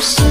first